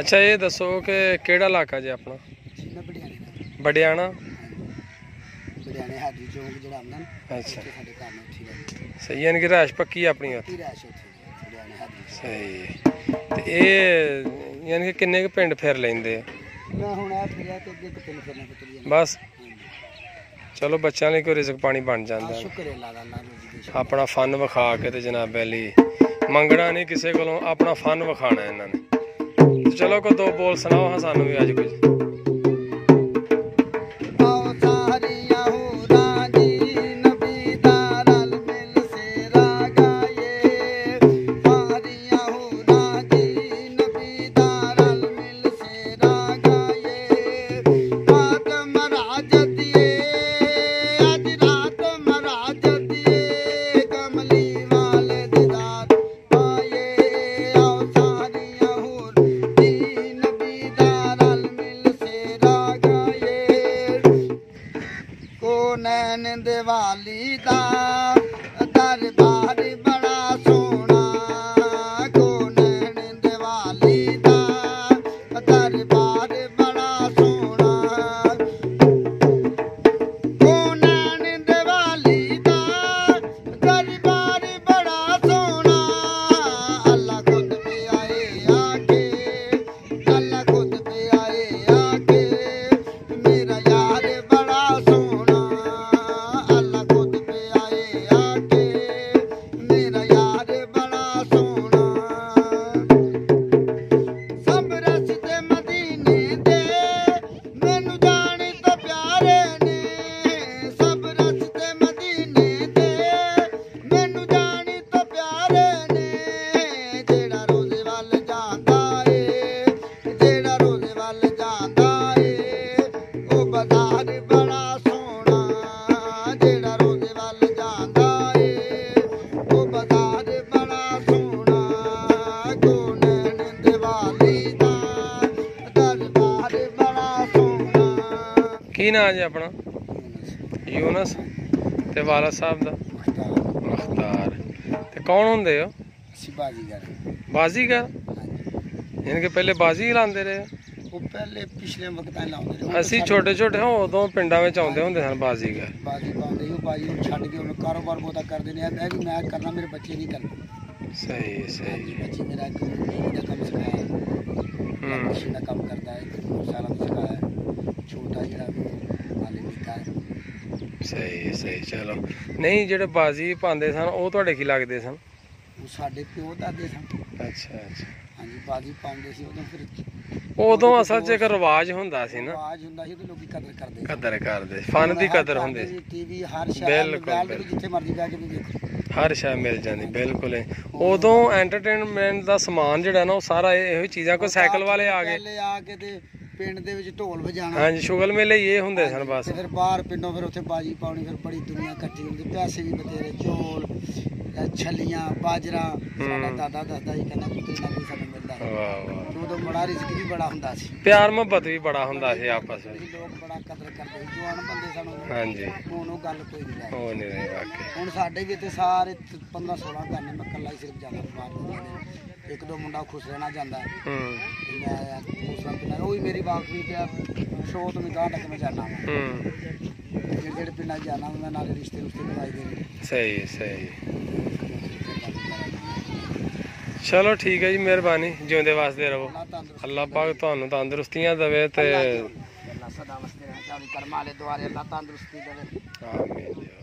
ਅੱਛਾ ਇਹ ਦੱਸੋ ਕਿ ਕਿਹੜਾ ਇਲਾਕਾ ਜੀ ਆਪਣਾ? ਮੈਂ ਬੜਿਆਣੇ ਦਾ। ਬੜਿਆਣਾ ਬੜਿਆਣੇ ਹਾਜੀ ਚੌਂਕ ਜਿਹੜਾ ਆਉਂਦਾ ਨਾ ਅੱਛਾ। ਉੱਥੇ ਸਾਡੇ ਘਰ ਨਾਲ ਉੱਥੇ ਰਹਿੰਦੇ। ਸਹੀ ਯਾਨੀ ਕਿ ਰਾਸ਼ ਪੱਕੀ ਆਪਣੀ ਉੱਥੇ ਕੀ ਰਹਿਸ਼ ਉੱਥੇ ਬੜਿਆਣੇ ਹਾਜੀ ਚੌਂਕ। ਸਹੀ। ਤੇ ਇਹ ਯਾਨੀ ਕਿ ਕਿੰਨੇ ਕੁ ਪਿੰਡ ਫਿਰ ਲੈਂਦੇ ਆ? ਮੈਂ ਹੁਣ ਆ ਫਿਰਿਆ ਤੇ ਅੱਗੇ ਕਿਤੇ ਫਿਰਨਾ ਪੁੱਤਰੀ ਬਸ। ਚਲੋ ਬੱਚਿਆਂ ਲਈ ਕੋਈ ਰਿਜ਼ਕ ਪਾਣੀ ਬਣ ਜਾਂਦਾ। ਸ਼ੁਕਰ ਹੈ ਅੱਲਾਹ ਦਾ ਅੱਲਾਹ ਰੋਜੀ ਦੇ ਆਪਣਾ ਫਨ ਵਿਖਾ ਕੇ ਤੇ ਜਨਾਬ ਅਲੀ ਮੰਗਣਾ ਨਹੀਂ ਕਿਸੇ ਕੋਲੋਂ ਆਪਣਾ ਫਨ ਵਿਖਾਣਾ ਇਹਨਾਂ ਨੇ। ਚਲੋ ਕੋ ਦੋ ਬੋਲ ਸੁਣਾਓ ਹਾਂ ਸਾਨੂੰ ਵੀ ਅੱਜ ਕੁਝ। ਦਿਵਾਲੀ ਦਾ। ਕੀ ਨਾਂ ਜੀ ਆਪਣਾ? ਯੂਨਸ। ਤੇ ਵਾਲਾ ਸਾਹਿਬ ਦਾ? ਮੁਖਤਾਰ। ਤੇ ਕੌਣ ਹੁੰਦੇ ਹੋ? ਸਿਬਾਜੀ ਗਰ ਬਾਜ਼ੀਗਰ? ਯਾਨੀ ਕਿ ਪਹਿਲੇ ਬਾਜ਼ੀ ਹੀ ਲਾਉਂਦੇ ਰਹੇ? ਉਹ ਪਹਿਲੇ ਪਿਛਲੇ ਵਕਤਾਂ 'ਚ ਲਾਉਂਦੇ ਰਹੇ। ਹੁਣ ਅਸੀਂ ਛੋਟੇ ਛੋਟੇ ਹਾਂ ਉਦੋਂ ਪਿੰਡਾਂ ਵਿੱਚ ਆਉਂਦੇ ਹੁੰਦੇ ਸਨ ਬਾਜ਼ੀਗਰ ਬਾਜੀ ਪਾਉਂਦੇ ਸੀ ਉਹ ਬਾਜੀ ਨੂੰ ਛੱਡ ਕੇ ਹੁਣ ਕਾਰੋਬਾਰ ਬਹੁਤਾ ਕਰਦੇ ਨੇ। ਮੈਂ ਵੀ ਮੈਂ ਕਰਨਾ ਮੇਰੇ ਬੱਚੇ ਨਹੀਂ ਕਰਨਾ। ਸਹੀ ਸਹੀ। ਬੱਚੇ ਮੇਰਾ ਇੱਕ ਦਾ ਕੰਮ ਸਿਖਾਇਆ। ਹੂੰ। ਮਸ਼ੀਨ ਦਾ ਕੰਮ ਕਰਦਾ ਹੈ ਇੱਕ ਦੋ ਸਾਲਾਂ ਤੋਂ ਸਿਖਾਇਆ। ਛੋਟਾ ਜਿਹੜਾ ਹਾਲੇ ਨਿੱਕਾ ਹੈ। ਸਹੀ ਸਹੀ ਚਲੋ। ਨਹੀਂ ਜਿਹੜੇ ਬਾਜ਼ੀ ਪਾਉਂਦੇ ਸਨ ਉਹ ਤੁਹਾਡੇ ਕੀ ਲੱਗਦੇ ਸਨ? ਉਹ ਸਾਡੇ ਪਿਓ ਦਾਦੇ ਸਨ। ਅੱਛਾ ਅੱਛਾ। ਹਾਂਜੀ ਬਾਜੀ ਪਾਉਂਦੇ ਸੀ ਉਦੋਂ ਫਿਰ ਉਦੋਂ ਅਸਲ 'ਚ ਇੱਕ ਰਿਵਾਜ ਹੁੰਦਾ ਸੀ ਨਾ। ਆਵਾਜ਼ ਹੁੰਦਾ ਸੀ ਤੇ ਲੋਕੀ ਕਦਰ ਕਰਦੇ ਸੀ। ਕਦਰ ਕਰਦੇ ਫਨ ਦੀ ਕਦਰ ਹੁੰਦੀ ਸੀ। ਟੀਵੀ ਹਰ ਸ਼ਹਿਰ ਬਿਲਕੁਲ। ਜਿੱਥੇ ਮਰਜ਼ੀ ਬਹਿ ਕੇ ਵੀ ਦੇਖੋ ਹਰ ਸ਼ੈ ਮਿਲ ਜਾਂਦੀ ਬਿਲਕੁਲ ਹੀ। ਉਦੋਂ ਐਂਟਰਟੇਨਮੈਂਟ ਦਾ ਸਮਾਨ ਜਿਹੜਾ ਨਾ ਉਹ ਸਾਰਾ ਇਹ- ਇਹੋ ਹੀ ਚੀਜ਼ਾਂ ਕੋਈ ਸਾਈਕਲ ਵਾਲੇ ਆ ਗਏ। ਪਹਿਲੇ ਆ ਕੇ ਤੇ ਪਿੰਡ ਦੇ ਵਿੱਚ ਢੋਲ ਵਜਾਣਾ ਹਾਂਜੀ ਸ਼ੁਗਲ ਮੇਲੇ ਹੀ ਇਹ ਹੁੰਦੇ ਸਨ ਬਸ। ਤੇ ਫਿਰ ਬਾਹਰ ਪਿੰਡੋਂ ਫਿਰ ਉੱਥੇ ਬਾਜੀ ਪਾਉਣੀ ਫਿਰ ਬੜੀ ਦੁਨੀਆ ਇਕੱਠੀ ਹੁੰਦੀ। ਪੈਸੇ ਵੀ ਬਥੇਰੇ ਚੋਲ ਛੱਲੀਆਂ ਬਾਜਰਾ। ਸਾਡਾ। ਦਾਦਾ ਦੱਸਦਾ ਸੀ ਕਹਿੰਦਾ ਕੋਈ ਨਾ ਕੋਈ ਸਾਨੂੰ ਮਿਲਦਾ ਹੈ ਵਾਹ ਵਾਹ। ਤੇ ਉਦੋਂ ਬੜਾ ਰਿਜ਼ਕ ਵੀ ਬੜਾ ਹੁੰਦਾ ਸੀ। ਪਿਆਰ ਮੁਹੱਬਤ ਵੀ ਬੜਾ ਹੁੰਦਾ ਸੀ ਆਪਸ ਵਿੱਚ। ਲੋਕ ਬੜਾ ਕਦਰ ਕਰਦੇ ਸੀ। ਜਵਾਨ ਬੰਦੇ ਸਨ। ਹਾਂਜੀ। ਹੁਣ ਉਹ ਗੱਲ ਕੋਈ ਨਹੀਂ ਰਹੀ ਉਹ ਨਹੀਂ ਰਹੀ ਵਾਕਈ। ਹੁਣ ਸਾਡੇ ਵੀ ਇੱਥੇ ਸਾਰੇ 15 16 ਘਰ ਨੇ ਮੈਂ ਇਕੱਲਾ ਹੀ ਸਿਰਫ ਜਾਂਦਾ ਬਾਹਰ ਦੁਨੀਆ ਦੇ ਇੱਕ ਦੋ ਮੁੰਡਾ ਖੁਸ਼ ਰਹਿਣਾ ਜਾਂਦਾ ਹੈ। ਹੂੰ ਤੇ ਮੈਂ ਦੂਸਰਾ ਪਿੰਡ ਉਹ ਵੀ ਮੇਰੀ ਬਾਤ ਵੀ ਤੇ ਸ਼ੋਅ ਤੋਂ ਗਾਹ ਤੱਕ ਮੈਂ ਜਾਣਾ ਵਾ। ਹੂੰ। ਜਿਹੜੇ ਜਿਹੜੇ ਪਿੰਡਾਂ 'ਚ ਜਾਣਾ ਮੈਂ ਨਾਲੇ ਰਿਸ਼ਤੇ ਰੁਸ਼ਤੇ ਨਿਭਾਈ ਦੇ ਨੇ। ਸਹੀ ਸਹੀ। ਚਲੋ ਠੀਕ ਹੈ ਜੀ ਮਿਹਰਬਾਨੀ ਜਿਉਂਦੇ ਵਾਸਤੇ ਰਹੋ ਅੱਲਾਹ ਪਾਕ ਤੁਹਾਨੂੰ ਤੰਦਰੁਸਤੀਆਂ ਦੇਵੇ ਤੇ ਅੱਲਾਹ ਸਦਾ ਵਸਦੇ ਰਹਿਣ ਚਾਹੀ ਕਰਮਾਲੇ ਦੁਆਰੇ ਅੱਲਾਹ ਤੰਦਰੁਸਤੀ ਦੇਵੇ ਆਮੀਨ।